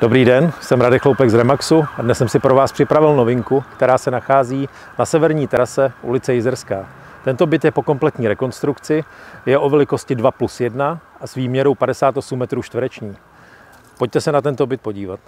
Dobrý den, jsem Radek Chloupek z Remaxu a dnes jsem si pro vás připravil novinku, která se nachází na severní terase ulice Jizerská. Tento byt je po kompletní rekonstrukci, je o velikosti 2 plus 1 a s výměrou 58 metrů čtvereční. Pojďte se na tento byt podívat.